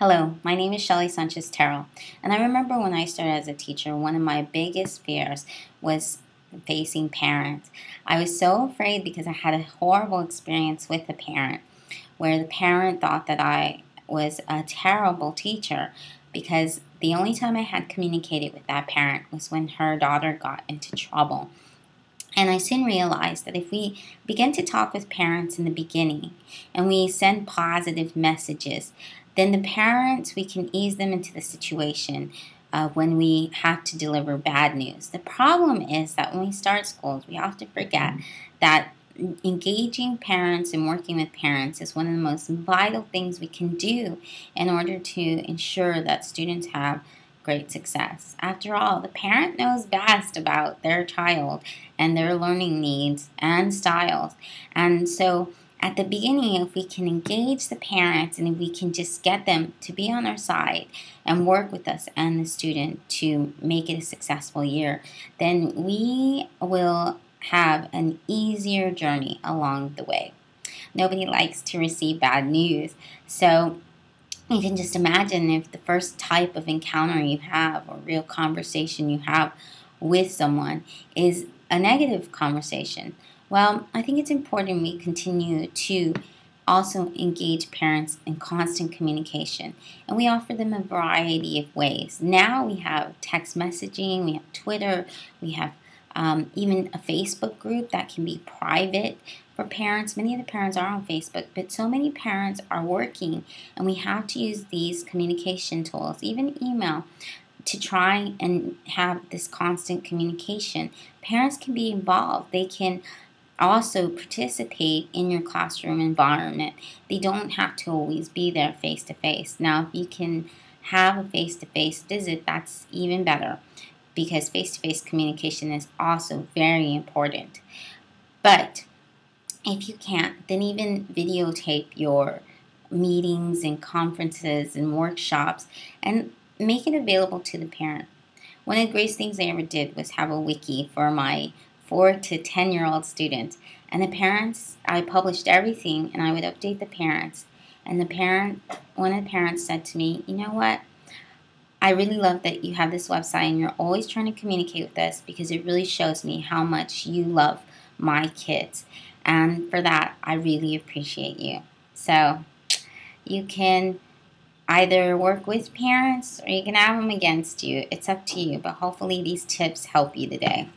Hello, my name is Shelly Sanchez Terrell, and I remember when I started as a teacher, one of my biggest fears was facing parents. I was so afraid because I had a horrible experience with a parent where the parent thought that I was a terrible teacher because the only time I had communicated with that parent was when her daughter got into trouble. And I soon realized that if we begin to talk with parents in the beginning and we send positive messages, then the parents, we can ease them into the situation uh, when we have to deliver bad news. The problem is that when we start schools, we have to forget that engaging parents and working with parents is one of the most vital things we can do in order to ensure that students have great success. After all, the parent knows best about their child and their learning needs and styles. And so at the beginning, if we can engage the parents and if we can just get them to be on our side and work with us and the student to make it a successful year, then we will have an easier journey along the way. Nobody likes to receive bad news. So you can just imagine if the first type of encounter you have or real conversation you have with someone is a negative conversation. Well, I think it's important we continue to also engage parents in constant communication. And we offer them a variety of ways. Now we have text messaging, we have Twitter, we have um, even a Facebook group that can be private for parents. Many of the parents are on Facebook, but so many parents are working, and we have to use these communication tools, even email, to try and have this constant communication. Parents can be involved, they can also participate in your classroom environment. They don't have to always be there face to face. Now, if you can have a face to face visit, that's even better because face to face communication is also very important. But if you can't, then even videotape your meetings and conferences and workshops and make it available to the parent. One of the greatest things I ever did was have a wiki for my four to 10 year old students. And the parents, I published everything and I would update the parents. And the parent, one of the parents said to me, You know what? I really love that you have this website and you're always trying to communicate with us because it really shows me how much you love my kids. And for that, I really appreciate you. So you can either work with parents or you can have them against you. It's up to you, but hopefully these tips help you today.